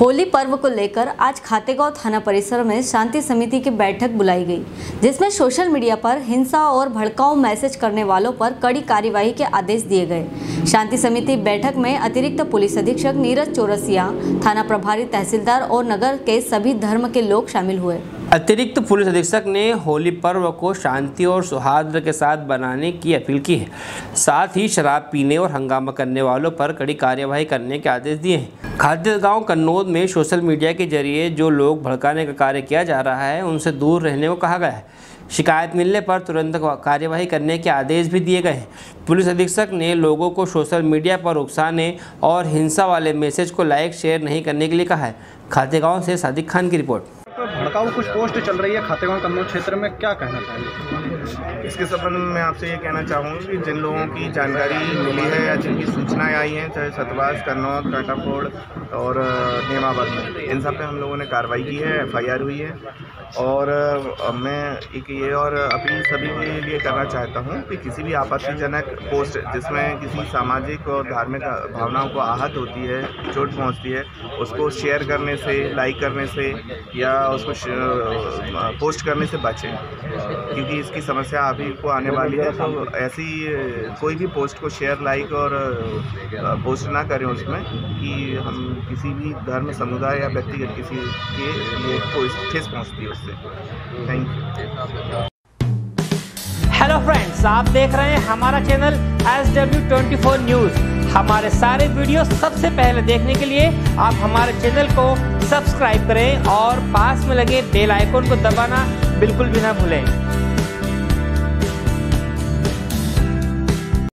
होली पर्व को लेकर आज खातेगांव थाना परिसर में शांति समिति की बैठक बुलाई गई, जिसमें सोशल मीडिया पर हिंसा और भड़काऊ मैसेज करने वालों पर कड़ी कार्यवाही के आदेश दिए गए। शांति समिति बैठक में अतिरिक्त पुलिस अधीक्षक नीरज चौरसिया, थाना प्रभारी तहसीलदार और नगर के सभी धर्म के लोग शामिल हुए। अतिरिक्त पुलिस अधीक्षक ने होली पर्व को शांति और सौहार्द के साथ बनाने की अपील की है। साथ ही शराब पीने और हंगामा करने वालों पर कड़ी कार्यवाही करने के आदेश दिए हैं। खाद्य गाँव कन्नौद में सोशल मीडिया के ज़रिए जो लोग भड़काने का कार्य किया जा रहा है, उनसे दूर रहने को कहा गया है। शिकायत मिलने पर तुरंत कार्यवाही करने के आदेश भी दिए गए हैं। पुलिस अधीक्षक ने लोगों को सोशल मीडिया पर उकसाने और हिंसा वाले मैसेज को लाइक, शेयर नहीं करने के लिए कहा है। खातेगांव से सादिक खान की रिपोर्ट। भड़काऊ कुछ पोस्ट चल रही है खातेगांव कन्नौज क्षेत्र में क्या कहना चाहिए इसके संबंध में मैं आपसे ये कहना चाहूँगा कि जिन लोगों की जानकारी मिली है या जिनकी सूचनाएँ आई हैं, चाहे सतवास, कन्नौज, कांटाफोड़ और नेमाबाद में, इन सब पे हम लोगों ने कार्रवाई की है, एफआईआर हुई है। और मैं एक ये और अपील सभी के लिए करना चाहता हूँ कि किसी भी आपत्तिजनक पोस्ट जिसमें किसी सामाजिक और धार्मिक भावनाओं को आहत होती है, चोट पहुँचती है, उसको शेयर करने से, लाइक करने से या उसको पोस्ट करने से बचें। क्योंकि इसकी समस्या अभी को आने वाली है तो ऐसी कोई भी पोस्ट को शेयर लाइक और पोस्ट ना करें उसमें कि हम किसी भी धर्म, समुदाय या व्यक्तिगत किसी के लिए कोई ठेस पहुँचती है उससे। थैंक यू हेलो फ्रेंड्स आप देख रहे हैं हमारा channel S W twenty four news हमारे सारे वीडियो सबसे पहले देखने के लिए आप हमारे चैनल को सब्सक्राइब करें और पास में लगे बेल आइकन को दबाना बिल्कुल भी ना भूलें।